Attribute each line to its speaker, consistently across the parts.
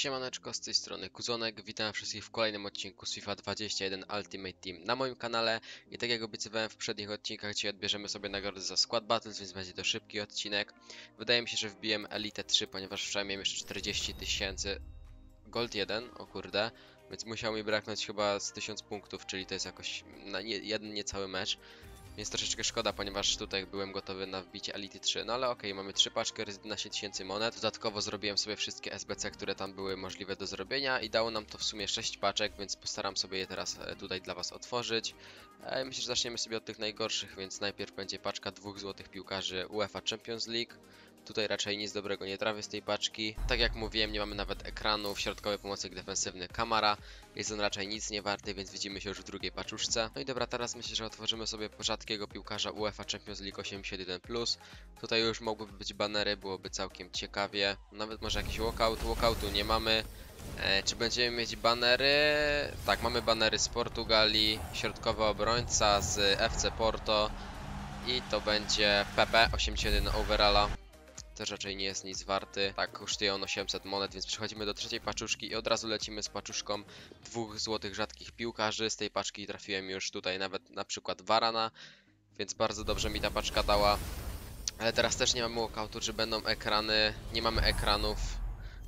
Speaker 1: Siemaneczko, z tej strony Kuzonek, witam wszystkich w kolejnym odcinku z FIFA 21 Ultimate Team na moim kanale i tak jak obiecywałem w poprzednich odcinkach, dzisiaj odbierzemy sobie nagrody za Squad Battles, więc będzie to szybki odcinek. Wydaje mi się, że wbiłem Elite 3, ponieważ wczoraj miałem jeszcze 40 tysięcy Gold 1, o kurde, więc musiał mi braknąć chyba z 1000 punktów, czyli to jest jakoś na nie, jeden niecały mecz. Więc troszeczkę szkoda, ponieważ tutaj byłem gotowy na wbicie Elite 3. No ale okej, mamy 3 paczki z 11 tysięcy monet. Dodatkowo zrobiłem sobie wszystkie SBC, które tam były możliwe do zrobienia i dało nam to w sumie 6 paczek, więc postaram sobie je teraz e, tutaj dla Was otworzyć. E, Myślę, że zaczniemy sobie od tych najgorszych, więc najpierw będzie paczka dwóch złotych piłkarzy UEFA Champions League. Tutaj raczej nic dobrego nie trafię z tej paczki. Tak jak mówiłem, nie mamy nawet ekranu, środkowy pomocnik defensywny Kamara. Jest on raczej nic nie warty, więc widzimy się już w drugiej paczuszce. No i dobra, teraz myślę, że otworzymy sobie rzadkiego piłkarza UEFA Champions League 81+. Tutaj już mogłyby być banery, byłoby całkiem ciekawie. Nawet może jakiś walkout, walkoutu nie mamy. E, czy będziemy mieć banery? Tak, mamy banery z Portugalii, środkowy obrońca z FC Porto i to będzie PP 81 overalla też raczej nie jest nic warty. Tak, kosztuje on 800 monet, więc przechodzimy do trzeciej paczuszki i od razu lecimy z paczuszką dwóch złotych rzadkich piłkarzy. Z tej paczki trafiłem już tutaj nawet na przykład Varana, więc bardzo dobrze mi ta paczka dała. Ale teraz też nie mamy walkoutu, czy będą ekrany. Nie mamy ekranów.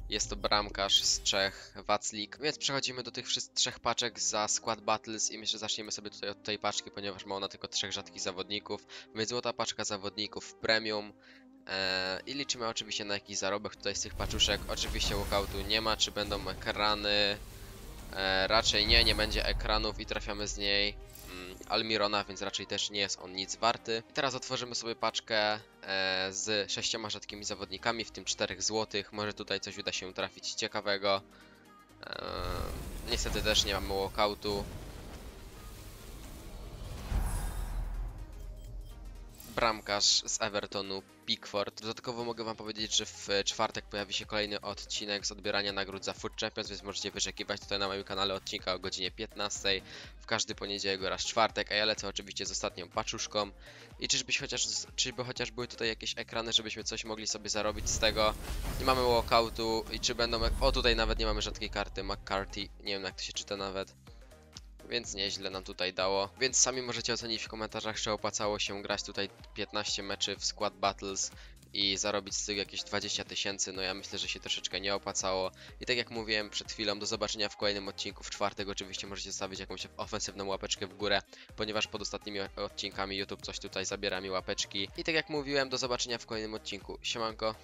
Speaker 1: Jest to bramkarz z Czech, Waclik. Więc przechodzimy do tych wszystkich trzech paczek za Squad Battles i myślę, że zaczniemy sobie tutaj od tej paczki, ponieważ ma ona tylko trzech rzadkich zawodników. Więc złota paczka zawodników premium. Eee, I liczymy oczywiście na jakiś zarobek tutaj z tych paczuszek. Oczywiście walkoutu nie ma, czy będą ekrany. Eee, raczej nie, nie będzie ekranów i trafiamy z niej mm, Almirona, więc raczej też nie jest on nic warty. I teraz otworzymy sobie paczkę e, z sześcioma rzadkimi zawodnikami, w tym czterech złotych. Może tutaj coś uda się trafić ciekawego. Niestety też nie mamy walkoutu. Bramkarz z Evertonu, Pickford. Dodatkowo mogę wam powiedzieć, że w czwartek pojawi się kolejny odcinek z odbierania nagród za Food Champions, więc możecie wyczekiwać tutaj na moim kanale odcinka o godzinie 15 w każdy poniedziałek oraz czwartek, a ja lecę oczywiście z ostatnią paczuszką. I czyżbyś chociaż, czyżby chociaż były tutaj jakieś ekrany, żebyśmy coś mogli sobie zarobić z tego. Nie mamy walkoutu i czy będą... O, tutaj nawet nie mamy rzadkiej karty, McCarthy, nie wiem jak to się czyta nawet więc nieźle nam tutaj dało. Więc sami możecie ocenić w komentarzach, czy opłacało się grać tutaj 15 meczy w Squad Battles i zarobić z tego jakieś 20 tysięcy, no ja myślę, że się troszeczkę nie opłacało. I tak jak mówiłem przed chwilą, do zobaczenia w kolejnym odcinku, w czwartek oczywiście możecie zostawić jakąś ofensywną łapeczkę w górę, ponieważ pod ostatnimi odcinkami YouTube coś tutaj zabiera mi łapeczki. I tak jak mówiłem, do zobaczenia w kolejnym odcinku. Siemanko.